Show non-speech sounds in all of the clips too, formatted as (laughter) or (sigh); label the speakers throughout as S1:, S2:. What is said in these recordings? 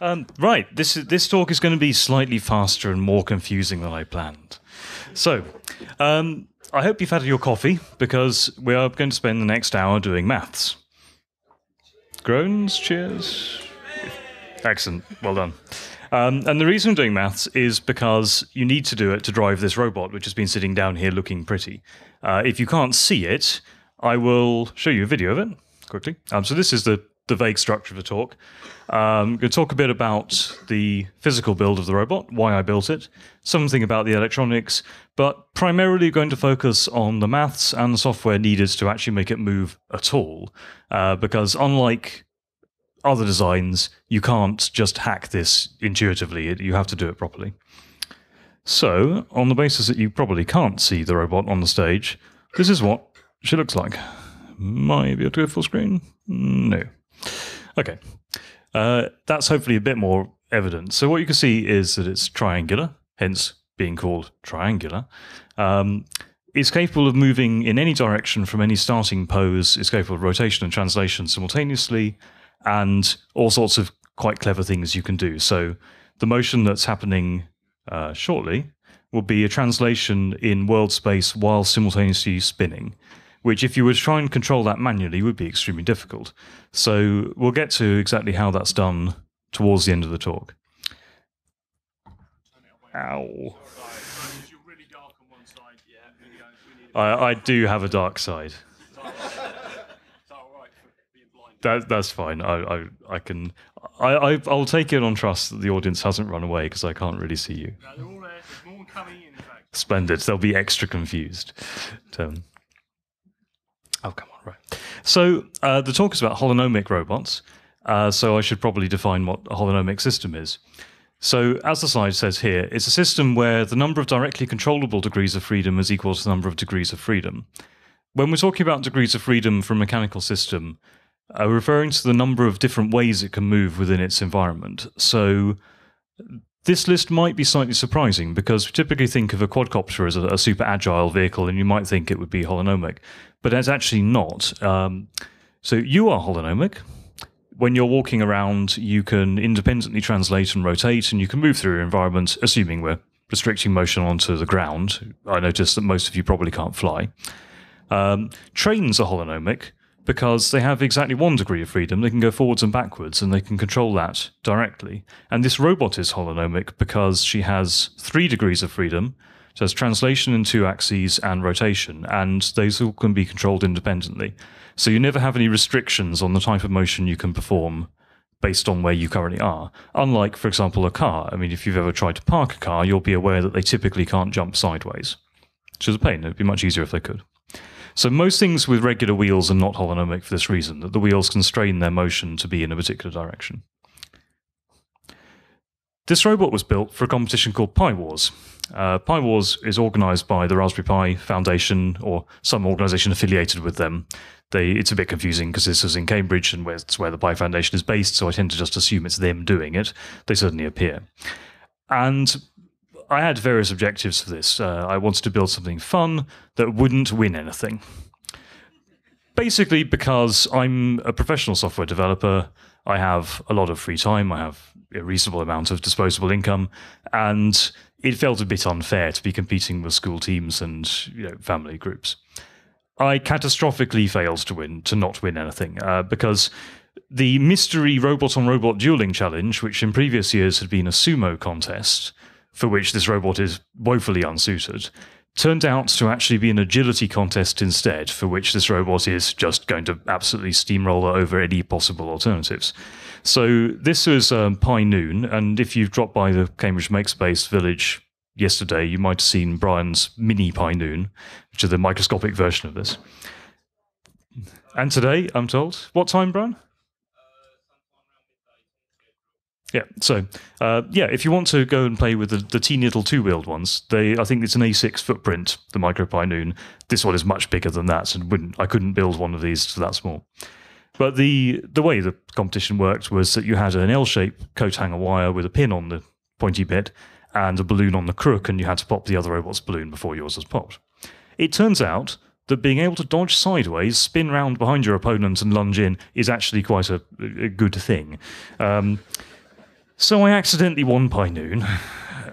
S1: Um, right, this this talk is going to be slightly faster and more confusing than I planned. So, um, I hope you've had your coffee because we are going to spend the next hour doing maths. Groans, cheers. Excellent, well done. Um, and the reason I'm doing maths is because you need to do it to drive this robot, which has been sitting down here looking pretty. Uh, if you can't see it, I will show you a video of it quickly. Um, so this is the the vague structure of the talk. Um, I'm going to talk a bit about the physical build of the robot, why I built it, something about the electronics, but primarily going to focus on the maths and the software needed to actually make it move at all. Uh, because unlike other designs, you can't just hack this intuitively, you have to do it properly. So, on the basis that you probably can't see the robot on the stage, this is what she looks like. Might be able to go full screen? No. Okay. Uh, that's hopefully a bit more evident. So what you can see is that it's triangular, hence being called Triangula. Um, it's capable of moving in any direction from any starting pose. It's capable of rotation and translation simultaneously, and all sorts of quite clever things you can do. So the motion that's happening uh, shortly will be a translation in world space while simultaneously spinning which if you were to try and control that manually would be extremely difficult. So we'll get to exactly how that's done towards the end of the talk. Ow. I, I do have a dark side. That, that's fine. I, I, I can. I, I, I'll take it on trust that the audience hasn't run away because I can't really see you. Splendid. They'll be extra confused. Um, Oh, come on, right. So uh, the talk is about holonomic robots. Uh, so I should probably define what a holonomic system is. So, as the slide says here, it's a system where the number of directly controllable degrees of freedom is equal to the number of degrees of freedom. When we're talking about degrees of freedom for a mechanical system, uh, we're referring to the number of different ways it can move within its environment. So, this list might be slightly surprising because we typically think of a quadcopter as a, a super agile vehicle, and you might think it would be holonomic, but it's actually not. Um, so you are holonomic. When you're walking around, you can independently translate and rotate, and you can move through your environment, assuming we're restricting motion onto the ground. I notice that most of you probably can't fly. Um, trains are holonomic because they have exactly one degree of freedom. They can go forwards and backwards and they can control that directly. And this robot is holonomic because she has three degrees of freedom. So has translation in two axes and rotation, and those all can be controlled independently. So you never have any restrictions on the type of motion you can perform based on where you currently are. Unlike, for example, a car. I mean, if you've ever tried to park a car, you'll be aware that they typically can't jump sideways, which is a pain. It'd be much easier if they could. So most things with regular wheels are not holonomic for this reason, that the wheels constrain their motion to be in a particular direction. This robot was built for a competition called Pi Wars. Uh, Pi Wars is organized by the Raspberry Pi Foundation or some organization affiliated with them. They, it's a bit confusing because this is in Cambridge and where, it's where the Pi Foundation is based, so I tend to just assume it's them doing it. They certainly appear. And I had various objectives for this. Uh, I wanted to build something fun that wouldn't win anything. Basically, because I'm a professional software developer, I have a lot of free time, I have a reasonable amount of disposable income, and it felt a bit unfair to be competing with school teams and you know, family groups. I catastrophically failed to win, to not win anything, uh, because the mystery robot on robot dueling challenge, which in previous years had been a sumo contest, for which this robot is woefully unsuited, turned out to actually be an agility contest instead, for which this robot is just going to absolutely steamroller over any possible alternatives. So this was um, Pi Noon, and if you've dropped by the Cambridge Makespace village yesterday, you might have seen Brian's mini Pi Noon, which is the microscopic version of this. And today, I'm told, what time, Brian? Yeah. So, uh, yeah, if you want to go and play with the, the teeny little two-wheeled ones, they I think it's an A6 footprint, the MicroPi Noon. This one is much bigger than that, and wouldn't I couldn't build one of these that small. But the the way the competition worked was that you had an L-shaped coat hanger wire with a pin on the pointy bit and a balloon on the crook, and you had to pop the other robot's balloon before yours was popped. It turns out that being able to dodge sideways, spin round behind your opponent, and lunge in is actually quite a, a good thing. Um, So I accidentally won Pi Noon,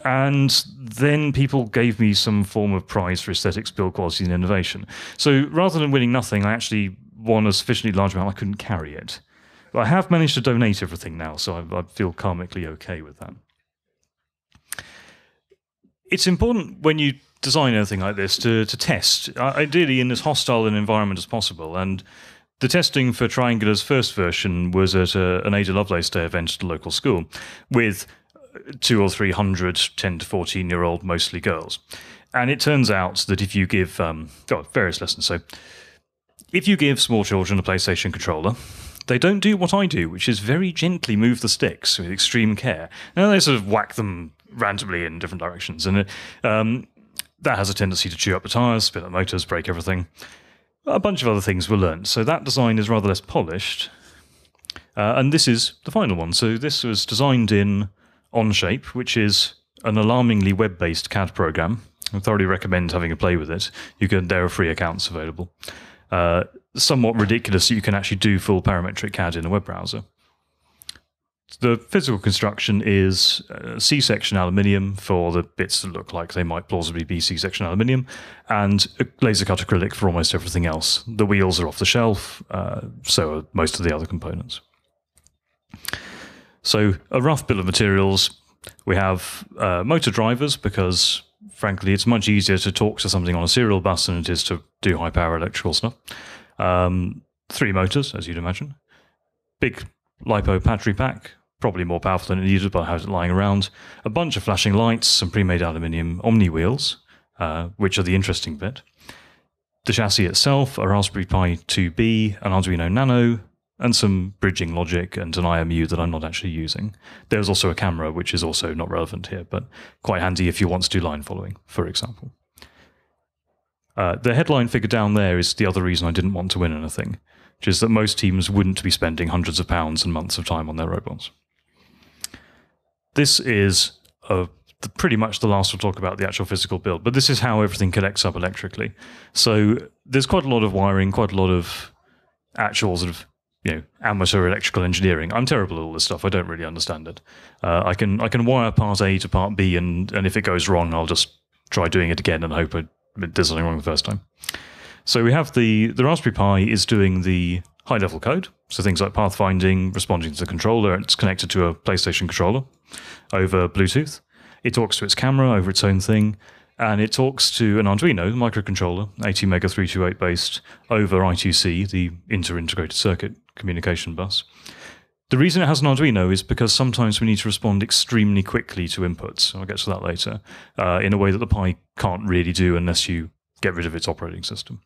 S1: and then people gave me some form of prize for aesthetics, build quality, and innovation. So rather than winning nothing, I actually won a sufficiently large amount I couldn't carry it. But I have managed to donate everything now, so I, I feel karmically okay with that. It's important when you design anything like this to, to test, uh, ideally in as hostile an environment as possible. And the testing for Triangula's first version was at a, an Ada Lovelace Day event at a local school with two or three hundred 10 to 14 year old, mostly girls. And it turns out that if you give um, oh, various lessons, so if you give small children a PlayStation controller, they don't do what I do, which is very gently move the sticks with extreme care. Now they sort of whack them randomly in different directions, and um, that has a tendency to chew up the tires, spin up motors, break everything. A bunch of other things were learnt, so that design is rather less polished. Uh, and this is the final one. So this was designed in Onshape, which is an alarmingly web-based CAD program. I thoroughly recommend having a play with it. You can there are free accounts available. Uh, somewhat ridiculous that you can actually do full parametric CAD in a web browser. The physical construction is uh, C-section aluminium for the bits that look like they might plausibly be C-section aluminium, and laser cut acrylic for almost everything else. The wheels are off the shelf, uh, so are most of the other components. So a rough bill of materials. We have uh, motor drivers because, frankly, it's much easier to talk to something on a serial bus than it is to do high power electrical stuff. Um, three motors, as you'd imagine. Big LiPo battery pack, probably more powerful than it needed, but I have it lying around. A bunch of flashing lights, some pre-made aluminium Omni wheels, uh, which are the interesting bit. The chassis itself, a Raspberry Pi 2B, an Arduino Nano, and some bridging logic and an IMU that I'm not actually using. There's also a camera, which is also not relevant here, but quite handy if you want to do line following, for example. Uh, the headline figure down there is the other reason I didn't want to win anything, which is that most teams wouldn't be spending hundreds of pounds and months of time on their robots. This is a, the, pretty much the last we'll talk about the actual physical build, but this is how everything connects up electrically. So there's quite a lot of wiring, quite a lot of actual sort of you know amateur electrical engineering. I'm terrible at all this stuff. I don't really understand it. Uh, I can I can wire part A to part B, and and if it goes wrong, I'll just try doing it again and hope it, it does something wrong the first time. So we have the the Raspberry Pi is doing the high level code. So things like pathfinding, responding to the controller. It's connected to a PlayStation controller over Bluetooth. It talks to its camera over its own thing, and it talks to an Arduino microcontroller, ATmega328 based, over I2C, the inter-integrated circuit communication bus. The reason it has an Arduino is because sometimes we need to respond extremely quickly to inputs. I'll get to that later, uh, in a way that the Pi can't really do unless you get rid of its operating system.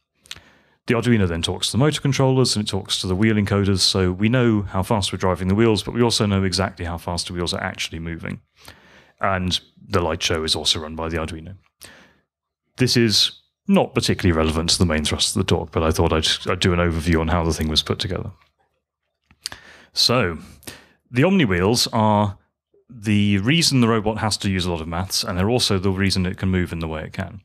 S1: The Arduino then talks to the motor controllers and it talks to the wheel encoders, so we know how fast we're driving the wheels, but we also know exactly how fast the wheels are actually moving. And the light show is also run by the Arduino. This is not particularly relevant to the main thrust of the talk, but I thought I'd, I'd do an overview on how the thing was put together. So, the Omni wheels are the reason the robot has to use a lot of maths, and they're also the reason it can move in the way it can.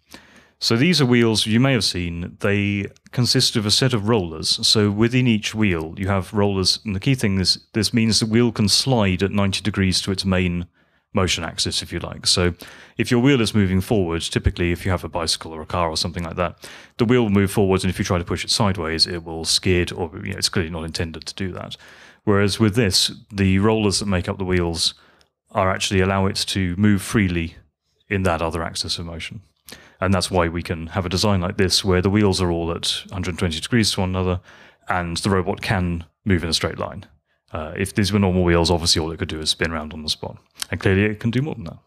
S1: So these are wheels you may have seen. They consist of a set of rollers. So within each wheel, you have rollers. And the key thing is this means the wheel can slide at 90 degrees to its main motion axis, if you like. So if your wheel is moving forward, typically if you have a bicycle or a car or something like that, the wheel will move forwards. And if you try to push it sideways, it will skid or you know, it's clearly not intended to do that. Whereas with this, the rollers that make up the wheels are actually allow it to move freely in that other axis of motion. And that's why we can have a design like this where the wheels are all at 120 degrees to one another and the robot can move in a straight line. Uh, if these were normal wheels, obviously all it could do is spin around on the spot. And clearly it can do more than that.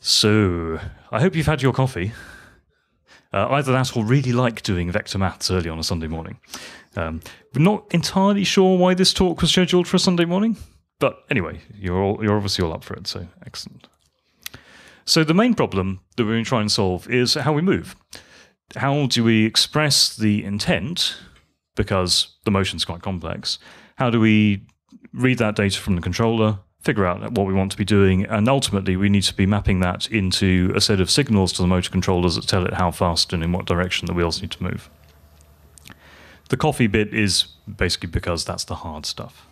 S1: So, I hope you've had your coffee. Uh, either that or really like doing vector maths early on a Sunday morning. Um, we're not entirely sure why this talk was scheduled for a Sunday morning, but anyway, you're, all, you're obviously all up for it, so excellent. So the main problem that we're going to try and solve is how we move. How do we express the intent? Because the motion's quite complex. How do we read that data from the controller, figure out what we want to be doing, and ultimately we need to be mapping that into a set of signals to the motor controllers that tell it how fast and in what direction the wheels need to move. The coffee bit is basically because that's the hard stuff.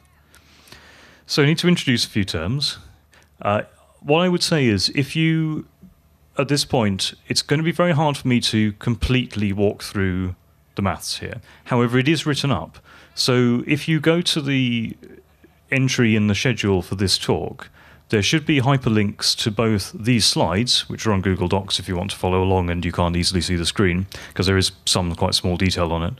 S1: So I need to introduce a few terms. Uh, what I would say is if you, at this point, it's going to be very hard for me to completely walk through the maths here. However, it is written up. So if you go to the entry in the schedule for this talk, there should be hyperlinks to both these slides, which are on Google Docs if you want to follow along and you can't easily see the screen, because there is some quite small detail on it,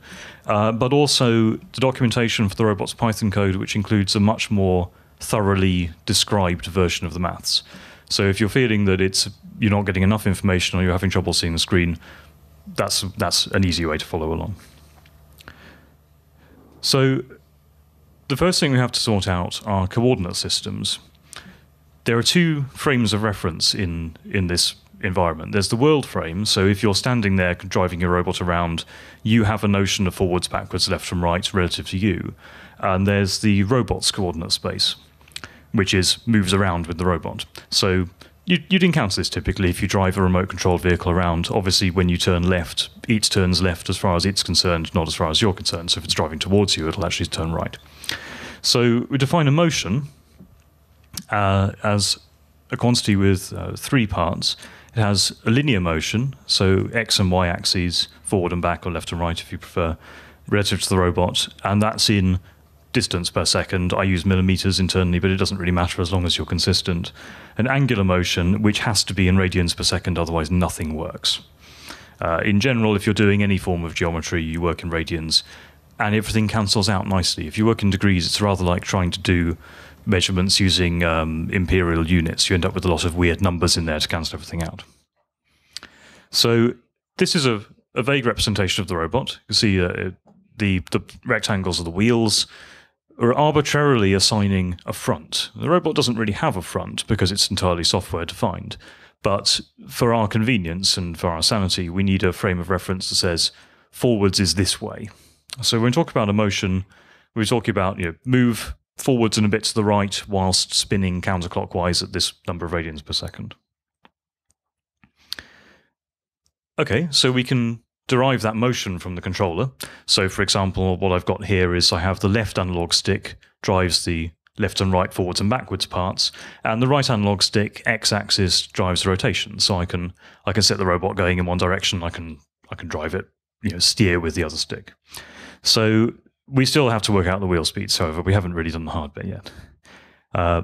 S1: uh, but also the documentation for the robots Python code, which includes a much more thoroughly described version of the maths. So if you're feeling that it's you're not getting enough information or you're having trouble seeing the screen, that's that's an easy way to follow along. So the first thing we have to sort out are coordinate systems there are two frames of reference in in this environment. There's the world frame, so if you're standing there driving your robot around, you have a notion of forwards, backwards, left, and right relative to you. And there's the robot's coordinate space, which is moves around with the robot. So you'd, you'd encounter this typically if you drive a remote controlled vehicle around. Obviously, when you turn left, it turns left as far as it's concerned, not as far as you're concerned. So if it's driving towards you, it'll actually turn right. So we define a motion uh, as a quantity with uh, three parts. It has a linear motion, so x and y axes, forward and back, or left and right if you prefer, relative to the robot, and that's in distance per second. I use millimeters internally, but it doesn't really matter as long as you're consistent. An angular motion, which has to be in radians per second, otherwise nothing works. Uh, in general, if you're doing any form of geometry, you work in radians, and everything cancels out nicely. If you work in degrees, it's rather like trying to do measurements using um, imperial units, you end up with a lot of weird numbers in there to cancel everything out. So this is a, a vague representation of the robot. You can see uh, the, the rectangles of the wheels are arbitrarily assigning a front. The robot doesn't really have a front because it's entirely software defined. But for our convenience and for our sanity, we need a frame of reference that says forwards is this way. So when we talk about a motion, we're talking about you know, move forwards and a bit to the right whilst spinning counterclockwise at this number of radians per second. Okay, so we can derive that motion from the controller. So for example, what I've got here is I have the left analog stick drives the left and right forwards and backwards parts, and the right analog stick x-axis drives the rotation. So I can I can set the robot going in one direction. I can I can drive it, you know, steer with the other stick. So we still have to work out the wheel speeds, however, we haven't really done the hard bit yet. Uh,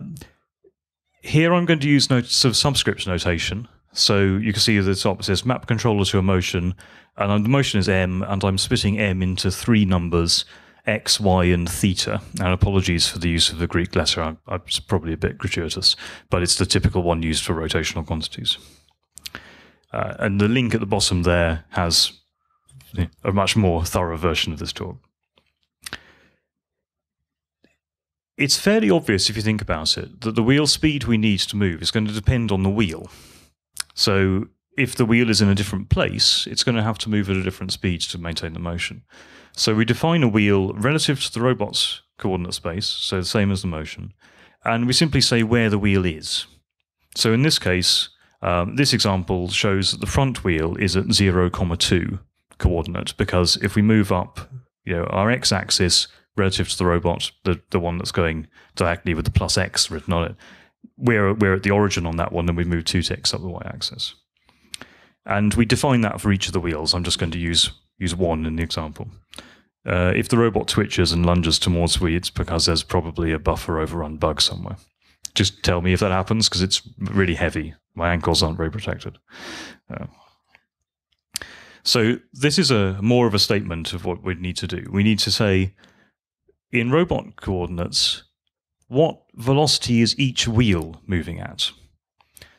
S1: here I'm going to use note, sort of subscript notation. So you can see at the top it says map controller to a motion, and the motion is m, and I'm splitting m into three numbers, x, y, and theta. And apologies for the use of the Greek letter, I, I, it's probably a bit gratuitous, but it's the typical one used for rotational quantities. Uh, and the link at the bottom there has a much more thorough version of this talk. it's fairly obvious if you think about it that the wheel speed we need to move is going to depend on the wheel. So if the wheel is in a different place, it's going to have to move at a different speed to maintain the motion. So we define a wheel relative to the robot's coordinate space, so the same as the motion, and we simply say where the wheel is. So in this case, um, this example shows that the front wheel is at 0, 2 coordinate because if we move up, you know, our x-axis relative to the robot, the, the one that's going diagonally with the plus X written on it. We're, we're at the origin on that one, and we move two ticks up the y axis. And we define that for each of the wheels. I'm just going to use, use one in the example. Uh, if the robot twitches and lunges towards me, it's because there's probably a buffer overrun bug somewhere. Just tell me if that happens because it's really heavy. My ankles aren't very protected. Uh, so this is a more of a statement of what we need to do. We need to say in robot coordinates, what velocity is each wheel moving at?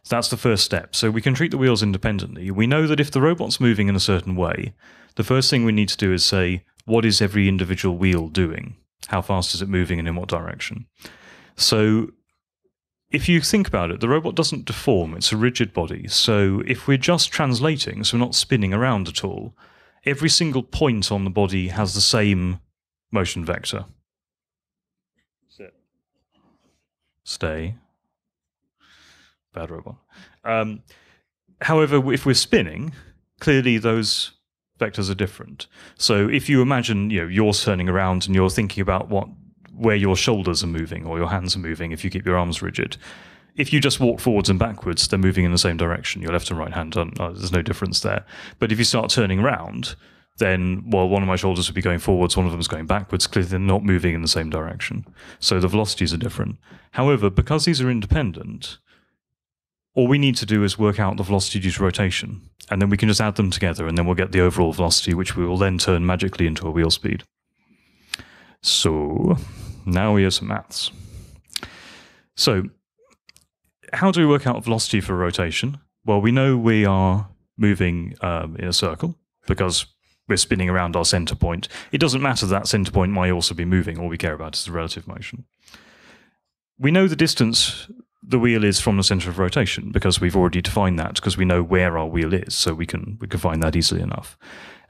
S1: So that's the first step. So we can treat the wheels independently. We know that if the robot's moving in a certain way, the first thing we need to do is say, what is every individual wheel doing? How fast is it moving and in what direction? So if you think about it, the robot doesn't deform, it's a rigid body. So if we're just translating, so we're not spinning around at all, every single point on the body has the same motion vector. Sit. stay. Bad robot. Um, however, if we're spinning, clearly those vectors are different. So if you imagine, you know, you're turning around and you're thinking about what where your shoulders are moving or your hands are moving if you keep your arms rigid. If you just walk forwards and backwards, they're moving in the same direction. Your left and right hand, uh, there's no difference there. But if you start turning around, then well, one of my shoulders would be going forwards, one of them is going backwards. Clearly, they're not moving in the same direction. So the velocities are different. However, because these are independent, all we need to do is work out the velocity due to rotation, and then we can just add them together, and then we'll get the overall velocity, which we will then turn magically into a wheel speed. So now we have some maths. So, how do we work out velocity for rotation? Well, we know we are moving um, in a circle because we're spinning around our center point. It doesn't matter that center point might also be moving. All we care about is the relative motion. We know the distance the wheel is from the center of rotation because we've already defined that because we know where our wheel is, so we can we can find that easily enough.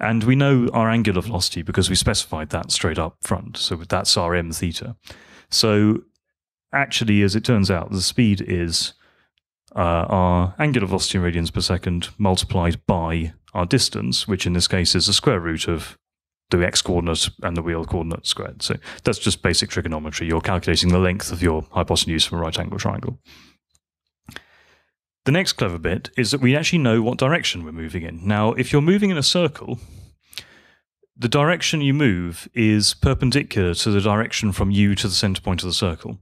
S1: And we know our angular velocity because we specified that straight up front. So that's our m theta. So actually, as it turns out, the speed is uh, our angular velocity in radians per second multiplied by our distance, which in this case is the square root of the x coordinate and the wheel coordinate squared. So that's just basic trigonometry. You're calculating the length of your hypotenuse from a right angle triangle. The next clever bit is that we actually know what direction we're moving in. Now, if you're moving in a circle, the direction you move is perpendicular to the direction from you to the center point of the circle.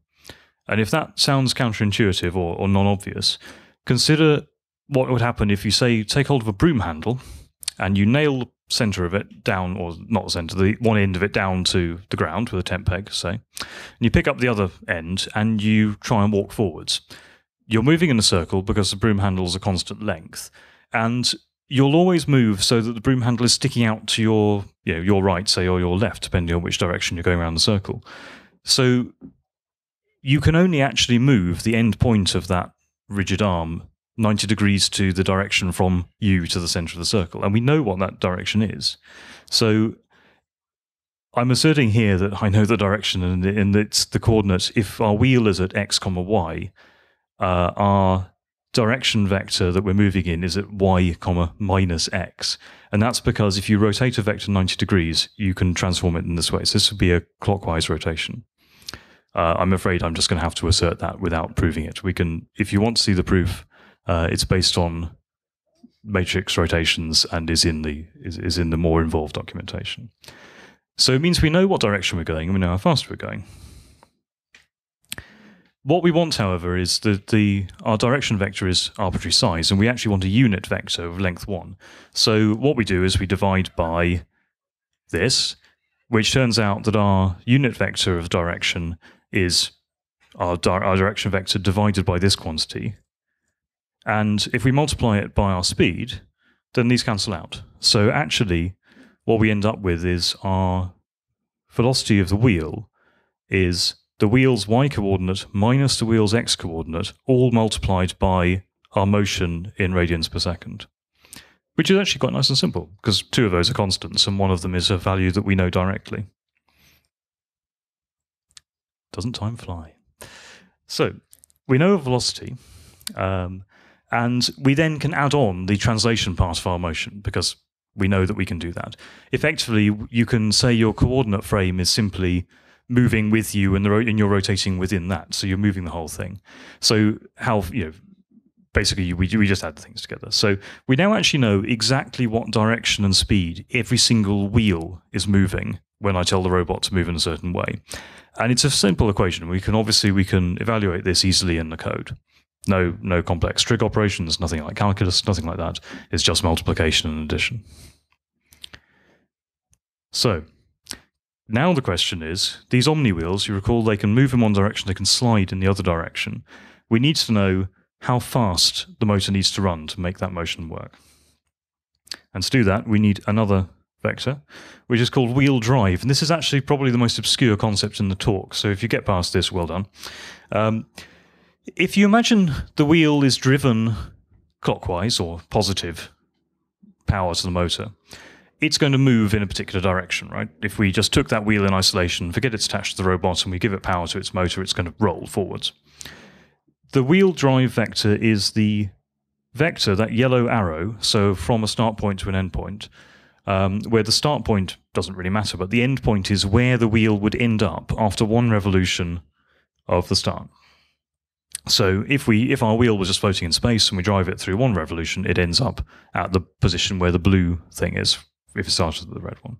S1: And if that sounds counterintuitive or, or non obvious, consider what would happen if you say take hold of a broom handle and you nail the center of it down, or not the center, the one end of it down to the ground with a tent peg, say, and you pick up the other end and you try and walk forwards. You're moving in a circle because the broom handle is a constant length, and you'll always move so that the broom handle is sticking out to your, you know, your right, say, or your left, depending on which direction you're going around the circle. So you can only actually move the end point of that rigid arm 90 degrees to the direction from you to the center of the circle. And we know what that direction is. So I'm asserting here that I know the direction and, and it's the coordinates. If our wheel is at x comma y, uh, our direction vector that we're moving in is at y comma minus x. And that's because if you rotate a vector 90 degrees, you can transform it in this way. So this would be a clockwise rotation. Uh, I'm afraid I'm just going to have to assert that without proving it. We can, if you want to see the proof, uh, it's based on matrix rotations and is in the is, is in the more involved documentation. So it means we know what direction we're going and we know how fast we're going. What we want, however, is that the our direction vector is arbitrary size, and we actually want a unit vector of length one. So what we do is we divide by this, which turns out that our unit vector of direction is our, di- our direction vector divided by this quantity, and if we multiply it by our speed, then these cancel out. So actually, what we end up with is our velocity of the wheel is the wheel's y coordinate minus the wheel's x coordinate, all multiplied by our motion in radians per second. Which is actually quite nice and simple, because two of those are constants, and one of them is a value that we know directly. Doesn't time fly? So, we know a velocity, um, and we then can add on the translation part of our motion because we know that we can do that. Effectively, you can say your coordinate frame is simply moving with you and, and you're rotating within that. So you're moving the whole thing. So how, you know, basically we, we just add things together. So we now actually know exactly what direction and speed every single wheel is moving when I tell the robot to move in a certain way. And it's a simple equation. We can obviously we can evaluate this easily in the code. No, no complex trig operations, nothing like calculus, nothing like that. It's just multiplication and addition. So, now the question is, these omni wheels, you recall they can move in one direction, they can slide in the other direction. We need to know how fast the motor needs to run to make that motion work. And to do that, we need another vector, which is called wheel drive. And this is actually probably the most obscure concept in the talk. So if you get past this, well done. Um, if you imagine the wheel is driven clockwise or positive power to the motor, it's going to move in a particular direction, right? If we just took that wheel in isolation, forget it's attached to the robot, and we give it power to its motor, it's going to roll forwards. The wheel drive vector is the vector, that yellow arrow, so from a start point to an end point, um, where the start point doesn't really matter, but the end point is where the wheel would end up after one revolution of the start. So if we if our wheel was just floating in space and we drive it through one revolution, it ends up at the position where the blue thing is if it started with the red one.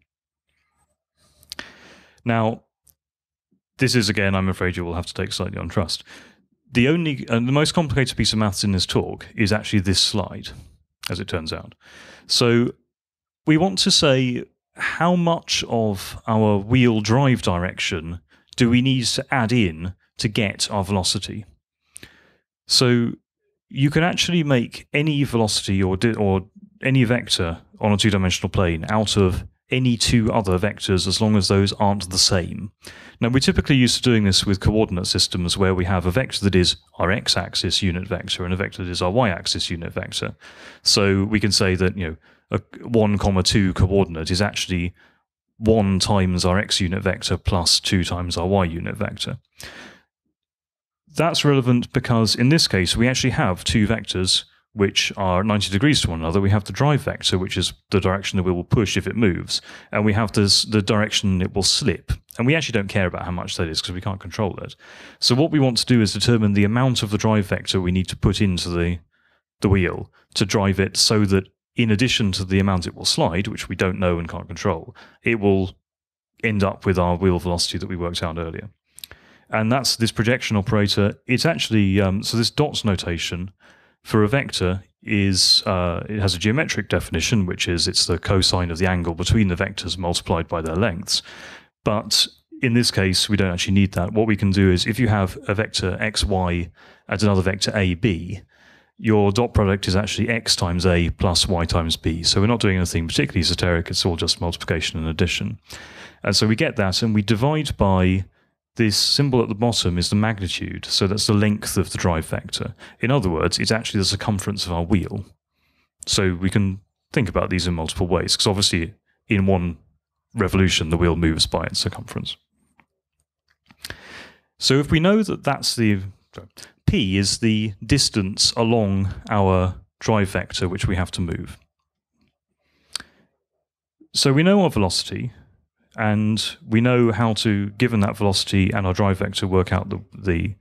S1: Now, this is again, I'm afraid you will have to take slightly on trust. The only and the most complicated piece of maths in this talk is actually this slide, as it turns out. So we want to say how much of our wheel drive direction do we need to add in to get our velocity. So you can actually make any velocity or or any vector on a two-dimensional plane out of any two other vectors as long as those aren't the same. Now, we're typically used to doing this with coordinate systems where we have a vector that is our x axis unit vector and a vector that is our y axis unit vector. So we can say that, you know, a 1 comma 2 coordinate is actually 1 times our x unit vector plus 2 times our y unit vector. That's relevant because in this case we actually have two vectors which are 90 degrees to one another. We have the drive vector, which is the direction the wheel will push if it moves, and we have this, the direction it will slip. And we actually don't care about how much that is because we can't control it. So what we want to do is determine the amount of the drive vector we need to put into the the wheel to drive it so that in addition to the amount it will slide, which we don't know and can't control, it will end up with our wheel velocity that we worked out earlier. And that's this projection operator. It's actually, um, so this dots notation for a vector is uh, it has a geometric definition, which is it's the cosine of the angle between the vectors multiplied by their lengths. But in this case, we don't actually need that. What we can do is if you have a vector xy and another vector ab, your dot product is actually x times a plus y times b. So we're not doing anything particularly esoteric. It's all just multiplication and addition. And so we get that and we divide by this symbol at the bottom is the magnitude. So that's the length of the drive vector. In other words, it's actually the circumference of our wheel. So we can think about these in multiple ways because obviously in one revolution, the wheel moves by its circumference. So if we know that that's the p is the distance along our drive vector which we have to move. So we know our velocity, and we know how to, given that velocity and our drive vector, work out the the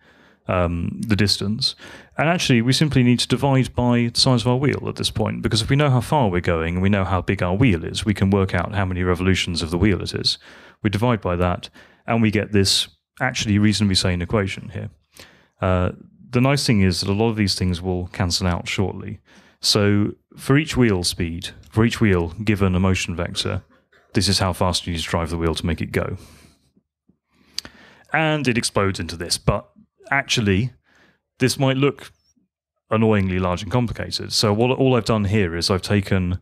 S1: um, the distance. And actually, we simply need to divide by the size of our wheel at this point, because if we know how far we're going and we know how big our wheel is, we can work out how many revolutions of the wheel it is. We divide by that, and we get this actually reasonably sane equation here. Uh, the nice thing is that a lot of these things will cancel out shortly. So for each wheel speed, for each wheel given a motion vector, this is how fast you need to drive the wheel to make it go. And it explodes into this, but actually, this might look annoyingly large and complicated. So what all I've done here is I've taken.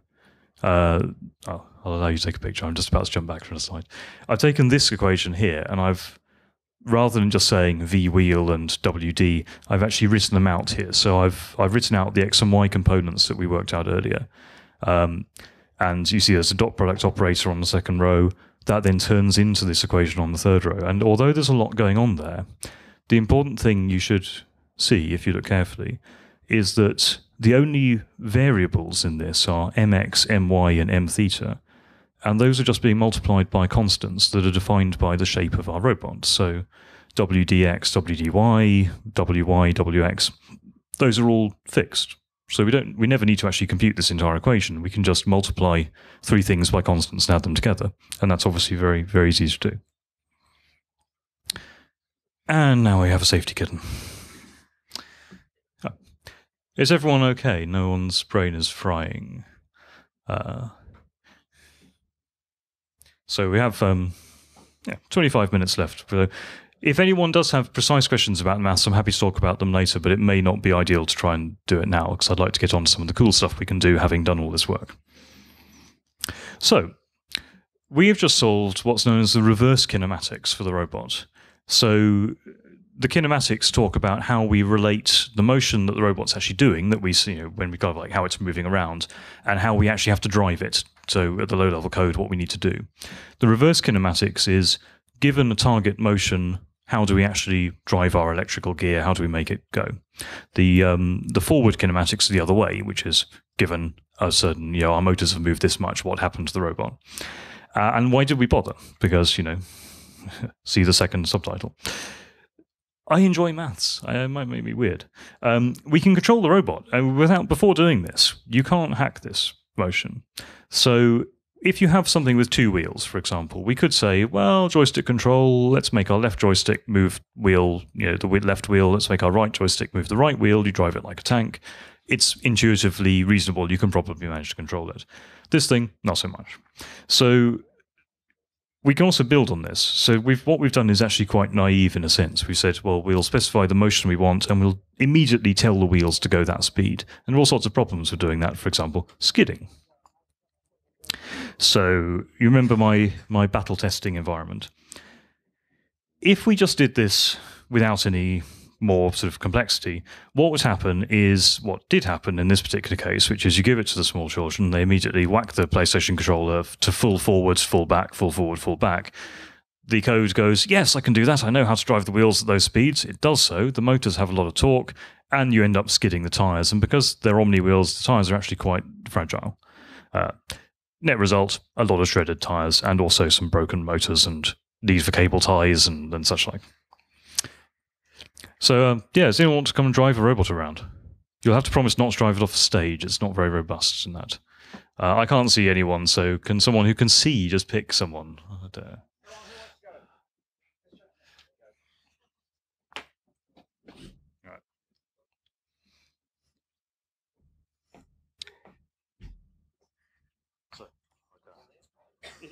S1: Uh, oh, I'll allow you to take a picture. I'm just about to jump back from the slide. I've taken this equation here, and I've rather than just saying v wheel and wd, I've actually written them out here. So I've I've written out the x and y components that we worked out earlier. Um, and you see there's a dot product operator on the second row that then turns into this equation on the third row. And although there's a lot going on there, the important thing you should see if you look carefully is that the only variables in this are mx, my, and m theta. And those are just being multiplied by constants that are defined by the shape of our robot. So wdx, wdy, wy, wx, those are all fixed. So we don't we never need to actually compute this entire equation. We can just multiply three things by constants and add them together. And that's obviously very, very easy to do. And now we have a safety kitten. Oh. Is everyone okay? No one's brain is frying. Uh, so we have um, yeah, 25 minutes left if anyone does have precise questions about maths, I'm happy to talk about them later, but it may not be ideal to try and do it now because I'd like to get on to some of the cool stuff we can do having done all this work. So, we have just solved what's known as the reverse kinematics for the robot. So, the kinematics talk about how we relate the motion that the robot's actually doing, that we see you know, when we go like how it's moving around, and how we actually have to drive it. So, at the low level code, what we need to do. The reverse kinematics is given a target motion how do we actually drive our electrical gear? How do we make it go? The um, the forward kinematics are the other way, which is given a certain, you know, our motors have moved this much. What happened to the robot? Uh, and why did we bother? Because you know, (laughs) see the second subtitle. I enjoy maths. I, it might make me weird. Um, we can control the robot, and without before doing this, you can't hack this motion. So if you have something with two wheels, for example, we could say, well, joystick control, let's make our left joystick move wheel, you know, the left wheel, let's make our right joystick move the right wheel, you drive it like a tank. It's intuitively reasonable, you can probably manage to control it. This thing, not so much. So we can also build on this. So we've what we've done is actually quite naive in a sense. We said, well, we'll specify the motion we want and we'll immediately tell the wheels to go that speed. And there are all sorts of problems with doing that, for example, skidding. So you remember my my battle testing environment. If we just did this without any more sort of complexity, what would happen is what did happen in this particular case, which is you give it to the small children, they immediately whack the PlayStation controller to full forwards, full back, full forward, full back. The code goes, Yes, I can do that. I know how to drive the wheels at those speeds. It does so. The motors have a lot of torque, and you end up skidding the tires. And because they're Omni wheels, the tires are actually quite fragile. Uh, Net result, a lot of shredded tyres and also some broken motors and need for cable ties and, and such like. So, uh, yeah, does anyone want to come and drive a robot around? You'll have to promise not to drive it off stage. It's not very robust in that. Uh, I can't see anyone, so can someone who can see just pick someone? It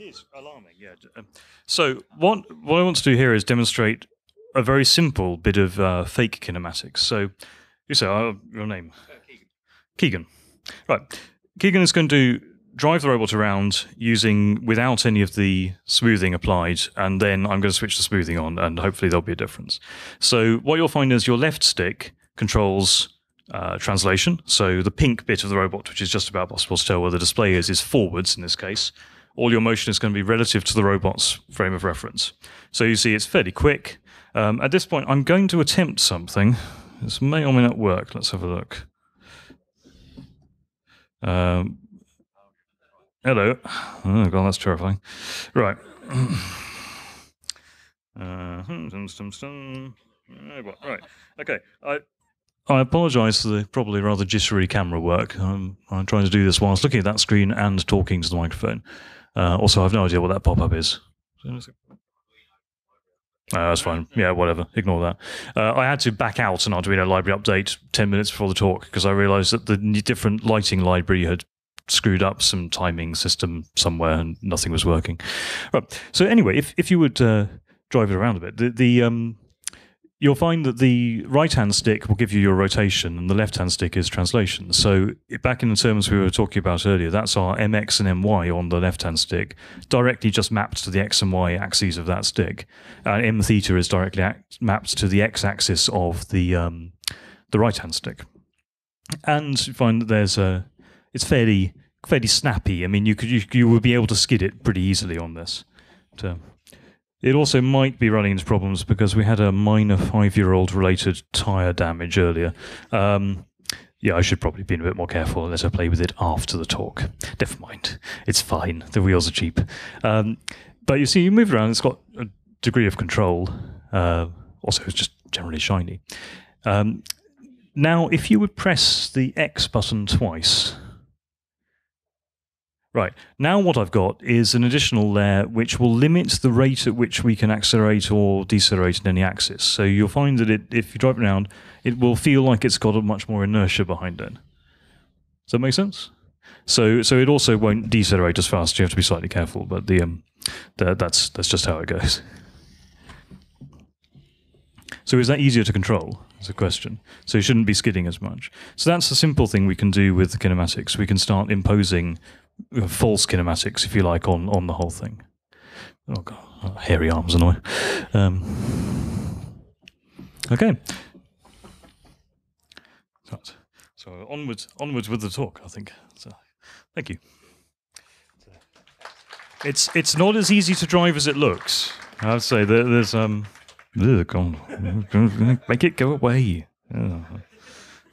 S1: is alarming, yeah. Um, so what what I want to do here is demonstrate a very simple bit of uh, fake kinematics. So you say uh, your name, uh, Keegan. Keegan, right? Keegan is going to drive the robot around using without any of the smoothing applied, and then I'm going to switch the smoothing on, and hopefully there'll be a difference. So what you'll find is your left stick controls uh, translation. So the pink bit of the robot, which is just about possible to tell where the display is, is forwards in this case all your motion is going to be relative to the robot's frame of reference. So you see it's fairly quick. Um, at this point, I'm going to attempt something. This may or may not work. Let's have a look. Um, hello. Oh, God, that's terrifying. Right. (clears throat) Uh, right. Okay. I I apologise for the probably rather jittery camera work. I'm, I'm trying to do this whilst looking at that screen and talking to the microphone. Uh, also, I have no idea what that pop up is. Uh, that's fine. Yeah, whatever. Ignore that. Uh, I had to back out an Arduino library update 10 minutes before the talk because I realized that the different lighting library had screwed up some timing system somewhere and nothing was working. Right. So, anyway, if, if you would uh, drive it around a bit, the, the um, you'll find that the right hand stick will give you your rotation and the left hand stick is translation. So, back in the terms we were talking about earlier, that's our MX and MY on the left hand stick, directly just mapped to the X and Y axes of that stick. And M theta is directly mapped to the X axis of the, um, the right hand stick. And you find that there's a, it's fairly, fairly snappy. I mean, you could, you, you would be able to skid it pretty easily on this. So, it also might be running into problems because we had a minor five-year-old related tire damage earlier. Um, yeah, I should probably be a bit more careful let her play with it after the talk. Never mind, it's fine. The wheels are cheap. Um, but you see, you move around; it's got a degree of control. Uh, also, it's just generally shiny. Um, now, if you would press the X button twice, Right. Now what I've got is an additional layer which will limit the rate at which we can accelerate or decelerate in any axis. So you'll find that it, if you drive around, it will feel like it's got a much more inertia behind it. Does that make sense? So so it also won't decelerate as fast. You have to be slightly careful, but the um, the, that's that's just how it goes. So is that easier to control? Is a question. So you shouldn't be skidding as much. So that's a simple thing we can do with the kinematics. We can start imposing false kinematics, if you like, on on the whole thing. Oh god, oh, hairy arms annoy. Um, okay. So onwards, onwards with the talk. I think. So, thank you. It's it's not as easy to drive as it looks. I'd say there's um (laughs) Make it go away. Ugh.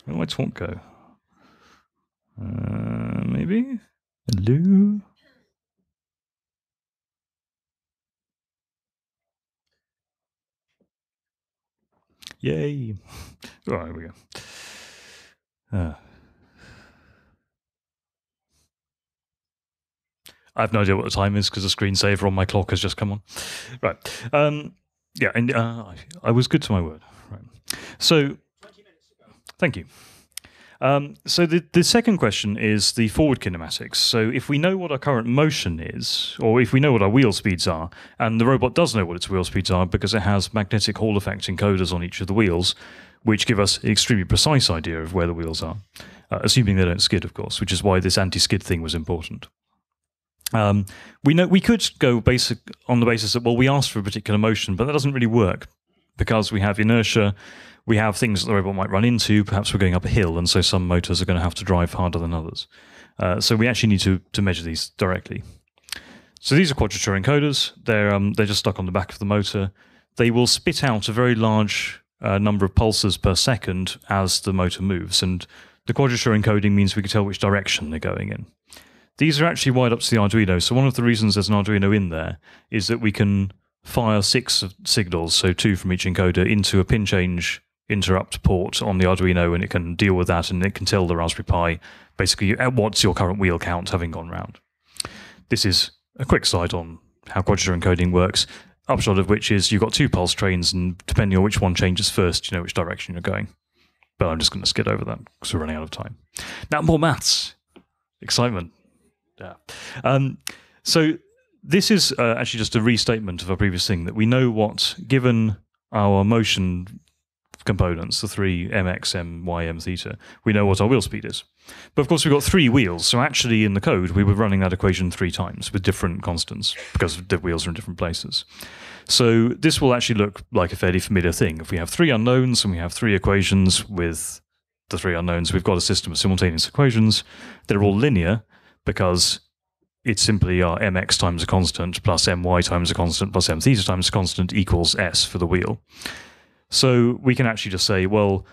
S1: Where my talk go? Uh, maybe? Hello? Yay. (laughs) Oh, here we go. Uh. I have no idea what the time is because the screensaver on my clock has just come on. Right. Um, yeah, and uh, I was good to my word. Right. So, thank you. Um, so the, the second question is the forward kinematics. So if we know what our current motion is, or if we know what our wheel speeds are, and the robot does know what its wheel speeds are because it has magnetic Hall effect encoders on each of the wheels, which give us an extremely precise idea of where the wheels are, uh, assuming they don't skid, of course, which is why this anti-skid thing was important. Um, we know we could go basic on the basis that well we asked for a particular motion, but that doesn't really work because we have inertia, we have things that the robot might run into. Perhaps we're going up a hill, and so some motors are going to have to drive harder than others. Uh, so we actually need to to measure these directly. So these are quadrature encoders. They're um, they're just stuck on the back of the motor. They will spit out a very large uh, number of pulses per second as the motor moves, and the quadrature encoding means we can tell which direction they're going in. These are actually wired up to the Arduino. So one of the reasons there's an Arduino in there is that we can fire six signals, so two from each encoder, into a pin change interrupt port on the Arduino, and it can deal with that, and it can tell the Raspberry Pi basically what's your current wheel count having gone round. This is a quick slide on how quadrature encoding works. Upshot of which is you've got two pulse trains, and depending on which one changes first, you know which direction you're going. But I'm just going to skid over that because we're running out of time. Now, more maths. Excitement. Yeah. Um, so this is uh, actually just a restatement of a previous thing that we know what, given our motion components, the three mx, m, y, m, theta, we know what our wheel speed is. But of course, we've got three wheels. So actually, in the code, we were running that equation three times with different constants because the wheels are in different places. So this will actually look like a fairly familiar thing. If we have three unknowns and we have three equations with the three unknowns, we've got a system of simultaneous equations. They're all linear because it's simply our mx times a constant plus my times a constant plus m theta times a constant equals s for the wheel. So we can actually just say, well,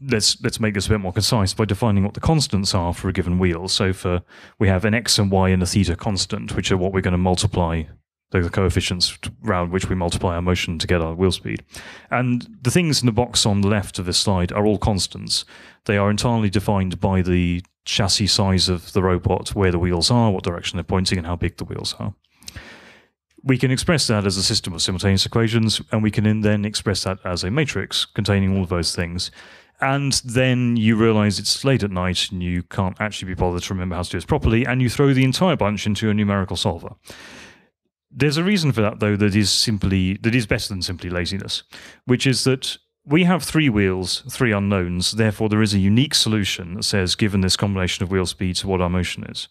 S1: let's let's make this a bit more concise by defining what the constants are for a given wheel. So for we have an x and y and a theta constant, which are what we're going to multiply the coefficients around which we multiply our motion to get our wheel speed. And the things in the box on the left of this slide are all constants. They are entirely defined by the chassis size of the robot, where the wheels are, what direction they're pointing, and how big the wheels are. We can express that as a system of simultaneous equations, and we can then express that as a matrix containing all of those things. And then you realize it's late at night and you can't actually be bothered to remember how to do this properly, and you throw the entire bunch into a numerical solver. There's a reason for that, though, that is simply that is better than simply laziness, which is that we have three wheels, three unknowns. Therefore, there is a unique solution that says, given this combination of wheel speeds, what our motion is.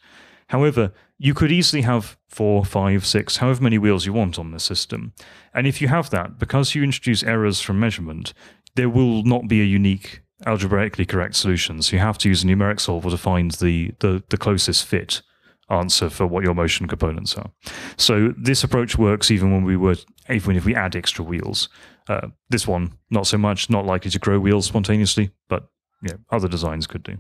S1: However, you could easily have four, five, six, however many wheels you want on the system. And if you have that, because you introduce errors from measurement, there will not be a unique algebraically correct solution. So you have to use a numeric solver to find the, the, the closest fit answer for what your motion components are. So this approach works even when we were even if we add extra wheels. Uh, this one, not so much, not likely to grow wheels spontaneously, but other designs could do.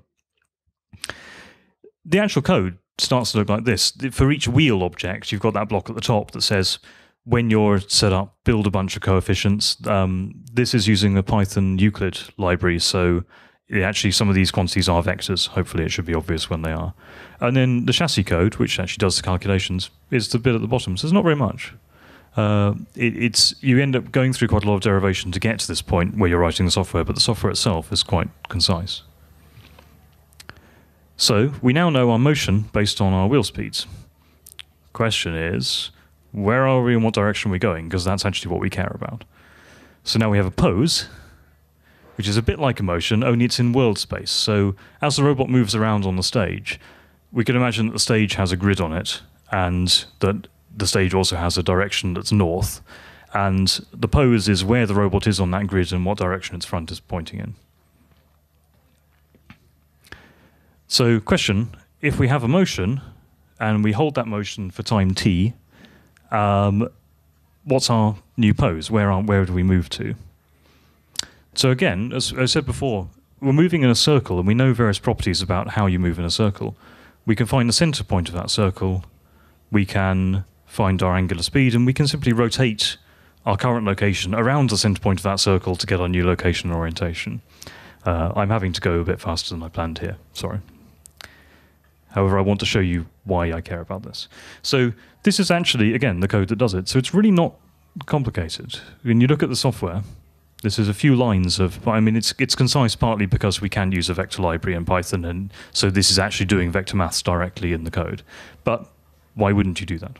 S1: The actual code starts to look like this. For each wheel object, you've got that block at the top that says when you're set up, build a bunch of coefficients. Um, this is using the Python Euclid library, so actually some of these quantities are vectors. Hopefully, it should be obvious when they are. And then the chassis code, which actually does the calculations, is the bit at the bottom. So there's not very much uh, it, it's you end up going through quite a lot of derivation to get to this point where you're writing the software, but the software itself is quite concise. So we now know our motion based on our wheel speeds. Question is, where are we and what direction are we going? Because that's actually what we care about. So now we have a pose, which is a bit like a motion, only it's in world space. So as the robot moves around on the stage, we can imagine that the stage has a grid on it, and that the stage also has a direction that's north, and the pose is where the robot is on that grid and what direction its front is pointing in. So, question if we have a motion and we hold that motion for time t, um, what's our new pose? Where are where do we move to? So again, as I said before, we're moving in a circle, and we know various properties about how you move in a circle. We can find the center point of that circle. We can find our angular speed, and we can simply rotate our current location around the center point of that circle to get our new location and orientation. Uh, I'm having to go a bit faster than I planned here. Sorry. However, I want to show you why I care about this. So this is actually, again, the code that does it. So it's really not complicated. When you look at the software, this is a few lines of, I mean, it's, it's concise partly because we can use a vector library in Python, and so this is actually doing vector maths directly in the code. But why wouldn't you do that?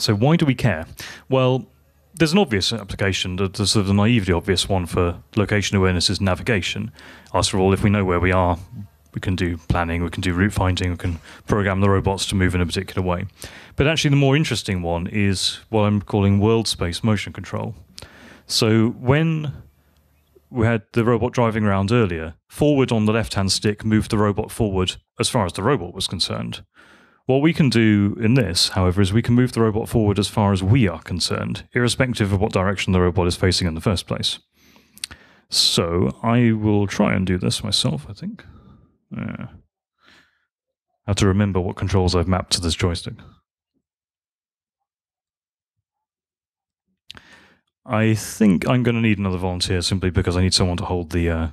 S1: So why do we care? Well, there's an obvious application, the, sort of the naively obvious one for location awareness is navigation. After all, if we know where we are, we can do planning, we can do route finding, we can program the robots to move in a particular way. But actually, the more interesting one is what I'm calling world space motion control. So when we had the robot driving around earlier, forward on the left hand stick moved the robot forward as far as the robot was concerned. What we can do in this, however, is we can move the robot forward as far as we are concerned, irrespective of what direction the robot is facing in the first place. So I will try and do this myself, I think. Yeah. I have to remember what controls I've mapped to this joystick. I think I'm going to need another volunteer simply because I need someone to hold the uh,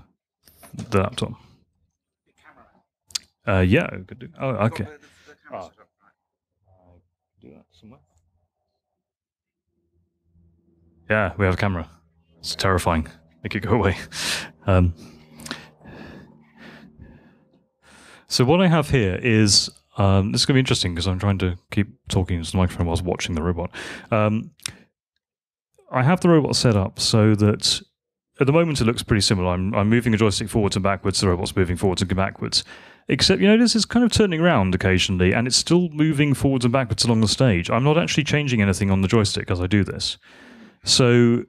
S1: the laptop. Uh, yeah, do. Oh, okay. Oh. Do that somewhere. Yeah, we have a camera. It's terrifying. Make it go away. (laughs) Um, so what I have here is um, this is going to be interesting because I'm trying to keep talking into the microphone whilst watching the robot. Um, I have the robot set up so that at the moment it looks pretty similar. I'm, I'm moving a joystick forwards and backwards. The robot's moving forwards and backwards. Except, you notice it's kind of turning around occasionally and it's still moving forwards and backwards along the stage. I'm not actually changing anything on the joystick as I do this. So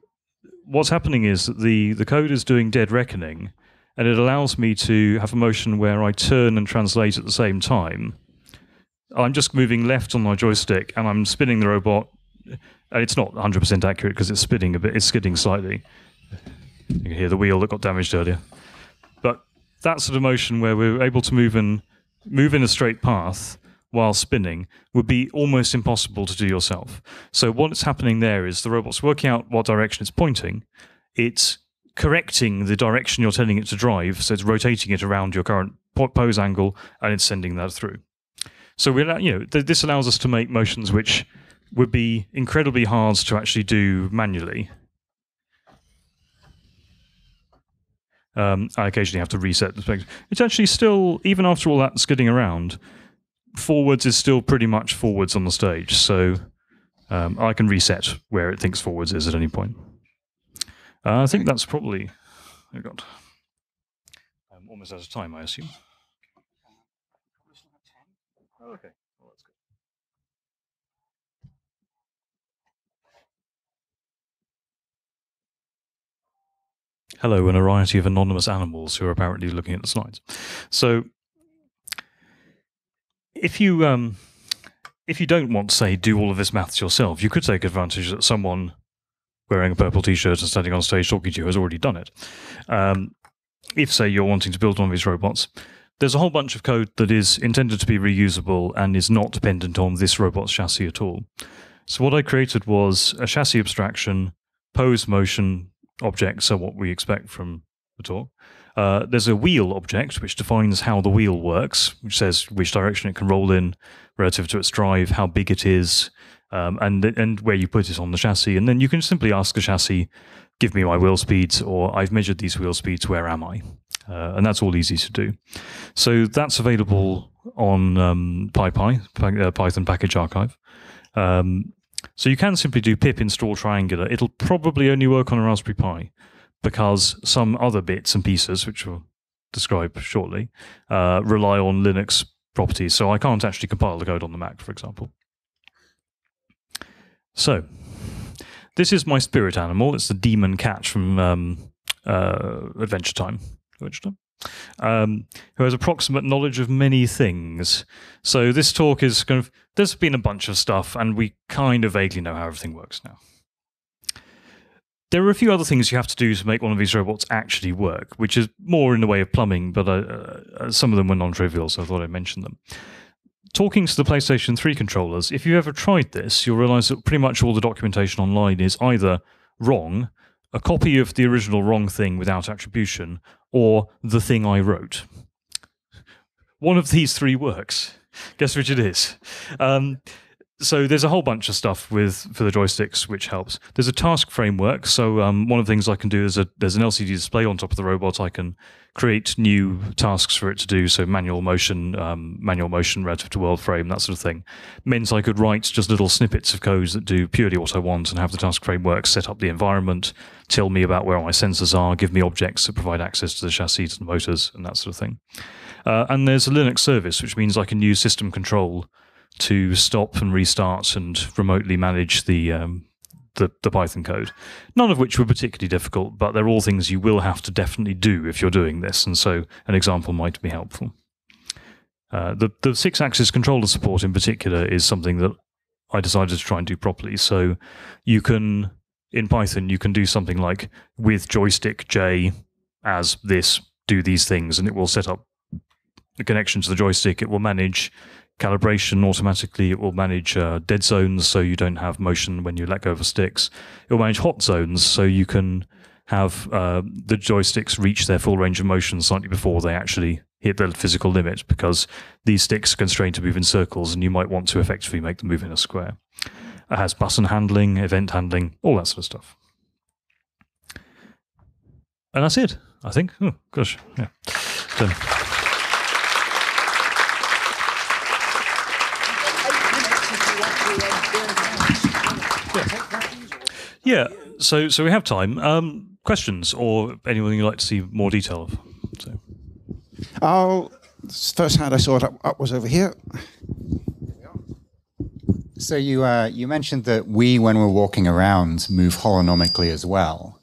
S1: what's happening is that the, the code is doing dead reckoning and it allows me to have a motion where I turn and translate at the same time. I'm just moving left on my joystick and I'm spinning the robot. And it's not 100% accurate because it's spinning a bit, it's skidding slightly. You can hear the wheel that got damaged earlier. But that sort of motion where we're able to move in, move in a straight path while spinning would be almost impossible to do yourself. So what's happening there is the robot's working out what direction it's pointing. It's correcting the direction you're telling it to drive, so it's rotating it around your current pose angle, and it's sending that through. So we, you know, th- this allows us to make motions which would be incredibly hard to actually do manually. Um, I occasionally have to reset the spectrum. It's actually still, even after all that skidding around, forwards is still pretty much forwards on the stage. So um, I can reset where it thinks forwards is at any point. Uh, I think that's probably. Oh God. I'm almost out of time, I assume. Oh, okay. Well, that's good. Hello, and a variety of anonymous animals who are apparently looking at the slides. So, if you um, if you don't want to say do all of this maths yourself, you could take advantage that someone wearing a purple t-shirt and standing on stage talking to you has already done it. Um, if say you're wanting to build one of these robots, there's a whole bunch of code that is intended to be reusable and is not dependent on this robot's chassis at all. So what I created was a chassis abstraction, pose motion objects so what we expect from the talk. Uh, there's a wheel object which defines how the wheel works, which says which direction it can roll in relative to its drive, how big it is, um, and and where you put it on the chassis. And then you can simply ask the chassis, "Give me my wheel speeds," or "I've measured these wheel speeds. Where am I?" Uh, and that's all easy to do. So that's available on um, PyPy, uh, Python Package Archive. Um, so you can simply do pip install triangula. It'll probably only work on a Raspberry Pi because some other bits and pieces, which we'll describe shortly, uh, rely on Linux properties. So I can't actually compile the code on the Mac, for example. So this is my spirit animal. It's the demon cat from um, uh, Adventure Time. Adventure Time. um, who has approximate knowledge of many things. So this talk is kind of there's been a bunch of stuff, and we kind of vaguely know how everything works now. There are a few other things you have to do to make one of these robots actually work, which is more in the way of plumbing, but uh, uh, some of them were non-trivial, so I thought I'd mention them talking to the PlayStation 3 controllers, if you've ever tried this, you'll realize that pretty much all the documentation online is either wrong, a copy of the original wrong thing without attribution, or the thing I wrote. One of these three works. Guess which it is. Um, so there's a whole bunch of stuff with for the joysticks which helps. There's a task framework. So um, one of the things I can do is a, there's an LCD display on top of the robot. I can create new tasks for it to do. So manual motion, um, manual motion relative to world frame, that sort of thing. Means I could write just little snippets of codes that do purely what I want and have the task framework set up the environment, tell me about where my sensors are, give me objects that provide access to the chassis and motors and that sort of thing. Uh, and there's a Linux service, which means I can use system control to stop and restart and remotely manage the, um, the, the Python code. None of which were particularly difficult, but they're all things you will have to definitely do if you're doing this, and so an example might be helpful. Uh, the the Sixaxis controller support in particular is something that I decided to try and do properly. So you can in Python you can do something like with joystick J as this do these things, and it will set up the connection to the joystick. It will manage calibration automatically. It will manage uh, dead zones so you don't have motion when you let go of the sticks. It will manage hot zones so you can have uh, the joysticks reach their full range of motion slightly before they actually hit the physical limit because these sticks are constrained to move in circles and you might want to effectively make them move in a square. It has button handling, event handling, all that sort of stuff. And that's it, I think. Oh, gosh, yeah. Done. Yeah. So so we have time. Um, questions or anyone you'd like to see more detail of? So.
S2: Oh, first hand I saw it up, up was over here.
S3: So you uh, you mentioned that we, when we're walking around, move holonomically as well.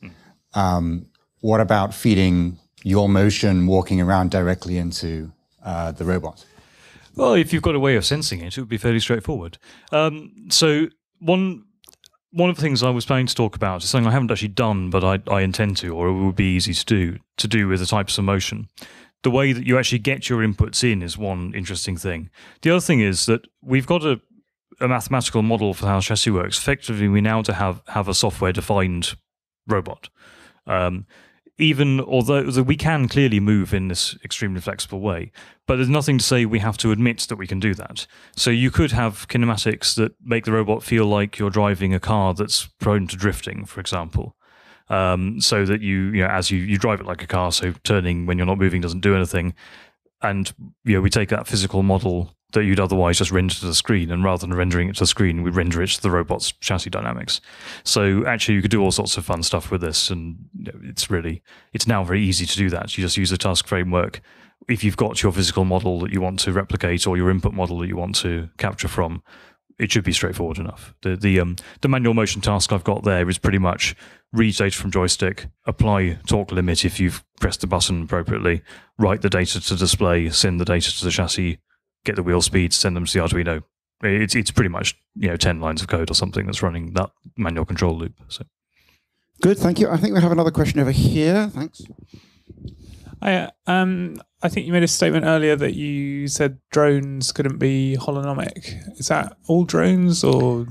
S3: Um, what about feeding your motion walking around directly into uh, the robot?
S1: Well, if you've got a way of sensing it, it would be fairly straightforward. Um, so one one of the things I was planning to talk about is something I haven't actually done, but I, I intend to, or it would be easy to do, to do with the types of motion. The way that you actually get your inputs in is one interesting thing. The other thing is that we've got a, a mathematical model for how chassis works. Effectively, we now to have have a software defined robot. Um, even although we can clearly move in this extremely flexible way, but there's nothing to say we have to admit that we can do that. So you could have kinematics that make the robot feel like you're driving a car that's prone to drifting, for example. Um, so that you, you know, as you, you drive it like a car, so turning when you're not moving doesn't do anything. And you know, we take that physical model that you'd otherwise just render to the screen. And rather than rendering it to the screen, we render it to the robot's chassis dynamics. So actually, you could do all sorts of fun stuff with this, and it's really it's now very easy to do that. You just use a task framework. If you've got your physical model that you want to replicate or your input model that you want to capture from, it should be straightforward enough. The the um, the manual motion task I've got there is pretty much read data from joystick, apply torque limit if you've pressed the button appropriately, write the data to display, send the data to the chassis get the wheel speeds, send them to the Arduino. It's it's pretty much you know ten lines of code or something that's running that manual control loop. So
S2: good, thank you. I think we have another question over here. Thanks.
S4: I um I think you made a statement earlier that you said drones couldn't be holonomic. Is that all drones or?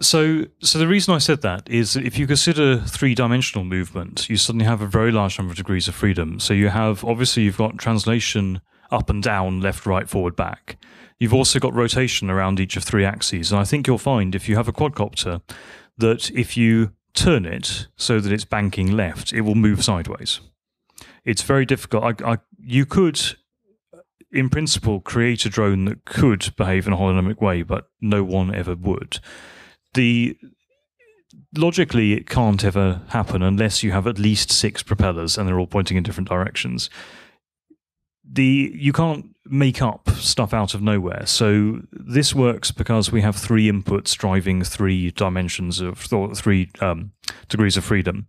S1: So, so the reason I said that is that if you consider three-dimensional movement, you suddenly have a very large number of degrees of freedom. So you have obviously you've got translation up and down, left, right, forward, back. You've also got rotation around each of three axes. And I think you'll find if you have a quadcopter that if you turn it so that it's banking left, it will move sideways. It's very difficult. I, I, you could, in principle, create a drone that could behave in a holonomic way, but no one ever would. The logically it can't ever happen unless you have at least six propellers and they're all pointing in different directions the you can't make up stuff out of nowhere. So this works because we have three inputs driving three dimensions of three um, degrees of freedom.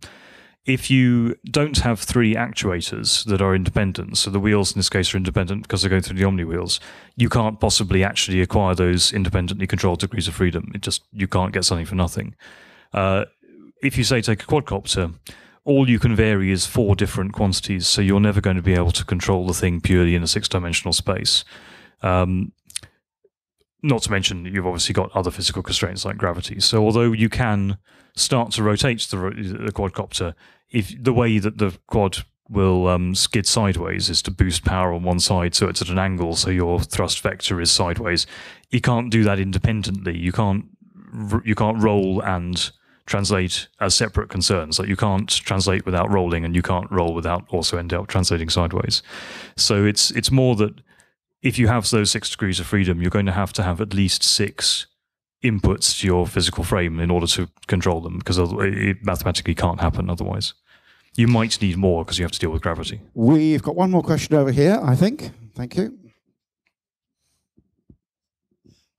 S1: if you don't have three actuators that are independent, so the wheels in this case are independent because they're going through the Omni wheels, you can't possibly actually acquire those independently controlled degrees of freedom. It just you can't get something for nothing. Uh, if you say take a quadcopter, all you can vary is four different quantities, so you're never going to be able to control the thing purely in a six-dimensional space. Um, not to mention you've obviously got other physical constraints like gravity. So although you can start to rotate the, the quadcopter, if the way that the quad will um, skid sideways is to boost power on one side so it's at an angle so your thrust vector is sideways you can't do that independently you can't you can't roll and translate as separate concerns like you can't translate without rolling and you can't roll without also end up translating sideways so it's it's more that if you have those six degrees of freedom you're going to have to have at least six inputs to your physical frame in order to control them because it mathematically can't happen otherwise you might need more because you have to deal with gravity.
S2: We've got one more question over here, I think. Thank you.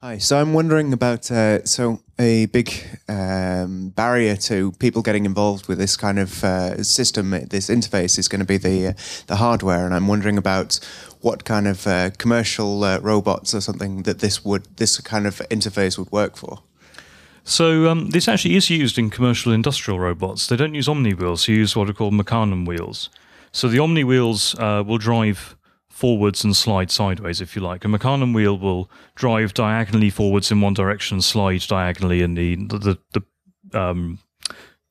S5: Hi. So I'm wondering about uh, so a big um, barrier to people getting involved with this kind of uh, system, this interface, is going to be the uh, the hardware, and I'm wondering about what kind of uh, commercial uh, robots or something that this would this kind of interface would work for.
S1: So um, this actually is used in commercial industrial robots. They don't use Omni wheels; they use what are called Mecanum wheels. So the Omni wheels uh, will drive forwards and slide sideways, if you like. A Mecanum wheel will drive diagonally forwards in one direction, slide diagonally in the the, the, the um,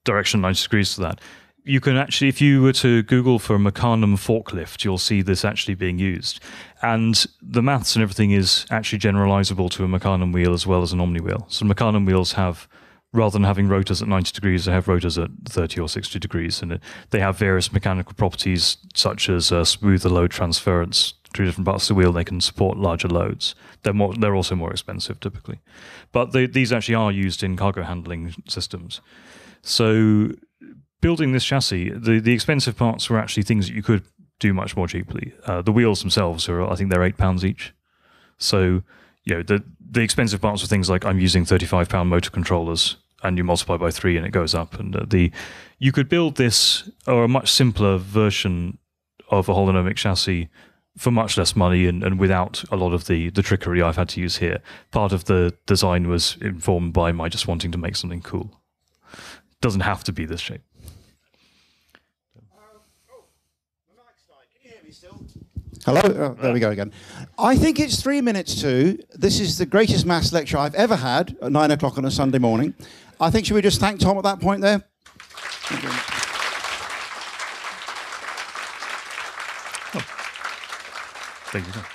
S1: direction 90 degrees to that you can actually, if you were to Google for a Mecanum forklift, you'll see this actually being used. And the maths and everything is actually generalizable to a Mecanum wheel as well as an Omni wheel. So Mecanum wheels have, rather than having rotors at 90 degrees, they have rotors at 30 or 60 degrees. And they have various mechanical properties such as uh, smoother load transference to different parts of the wheel. They can support larger loads. They're more, they're also more expensive typically. But they, these actually are used in cargo handling systems. So building this chassis, the, the expensive parts were actually things that you could do much more cheaply. Uh, the wheels themselves are, I think, they're eight pounds each. So, you know, the the expensive parts are things like I'm using thirty five pound motor controllers, and you multiply by three, and it goes up. And uh, the you could build this or a much simpler version of a holonomic chassis for much less money and, and without a lot of the, the trickery I've had to use here. Part of the design was informed by my just wanting to make something cool. Doesn't have to be this shape.
S2: Hello? Oh, there we go again. I think it's three minutes to. This is the greatest maths lecture I've ever had at nine o'clock on a Sunday morning. I think, should we just thank Tom at that point there?
S1: Thank you.